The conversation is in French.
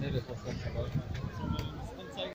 Nereye paslar?